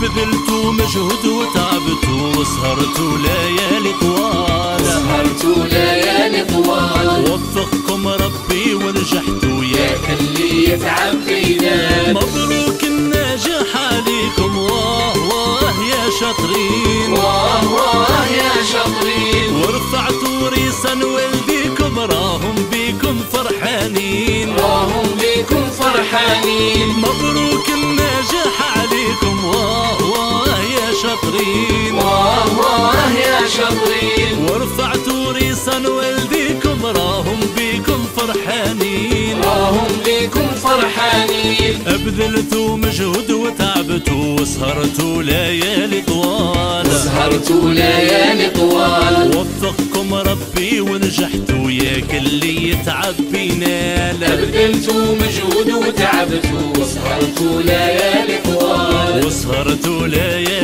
بذلتوا مجهود وتعبتوا وسهرتوا ليالي طوال. سهرتوا ليالي طوال. وفقكم ربي ونجحتوا يا كل يتعب بينات مبروك النجاح عليكم. واه واه يا شاطرين. واه واه يا شاطرين. ورفعتوا ريسا واه واه يا شاطرين. ورفعتوا ريسا والديكم راهم بيكم فرحانين. راهم بيكم فرحانين. أبذلتوا مجهود وتعبتوا وسهرتوا ليالي طوال. سهرتوا ليالي طوال. وفقكم ربي ونجحتوا يا كل يتعب بينال بذلتوا مجهود وتعبتوا وسهرتوا ليالي طوال. وسهرتوا ليالي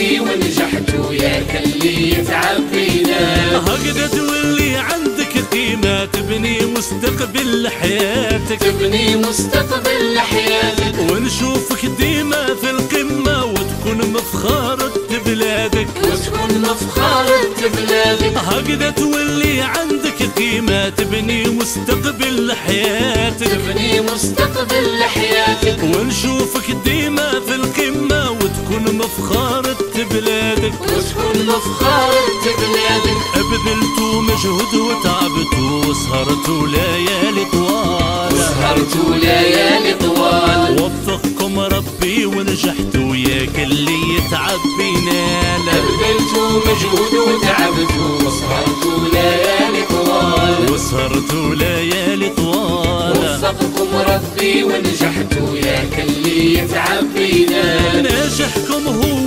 ربي ونجحتوا يا كل يتعب بينا هقدر تولي عندك قيمة تبني مستقبل حياتك. تبني مستقبل لحياتك ونشوفك ديما في القمة وتكون مفخرة بلادك وتكون مفخرة بلادك هقدر تولي عندك قيمة تبني مستقبل حياتك. تبني مستقبل لحياتك وتكون مفخرة بلادك. أبذلتوا مجهود وتعبتوا وسهرتوا ليالي طوال. سهرتوا ليالي طوال. وفقكم ربي ونجحتوا يا كل يتعب بينال بذلتوا مجهود وتعبتوا وسهرتوا ليالي طوال. وسهرتوا ليالي طوال. وفقكم ربي ونجحتوا يا كل يتعب بينا نجاحكم هو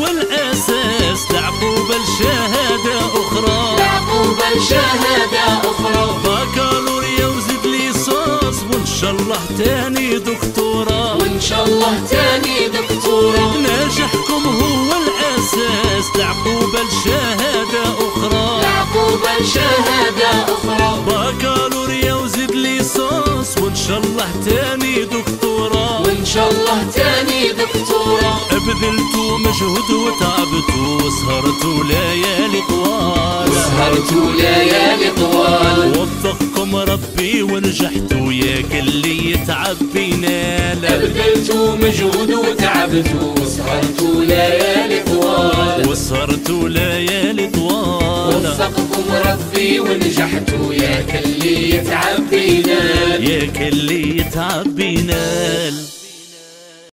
لعقوبة الشهادة أخرى. لعقوبة شهادة أخرى. بكالوريا وزيد ليسانس وإن شاء الله تاني دكتوراه وإن شاء الله تاني دكتورة. نجاحكم هو الأساس لعقوبة الشهادة أخرى. لعقوبة شهادة أخرى. بكالوريا وزيد ليسانس وإن شاء الله تاني دكتوراه وإن شاء الله تاني بذلتوا مجهود وتعبتوا وسهرتوا ليالي طوال. سهرتوا ليالي طوال. وفقكم ربي ونجحتوا يا كل يتعب بينال بذلتوا مجهود وتعبتوا وسهرتوا ليالي طوال. وسهرتوا ليالي طوال. وفقكم ربي ونجحتوا يا كل يتعب بينا يا كل يتعب بينال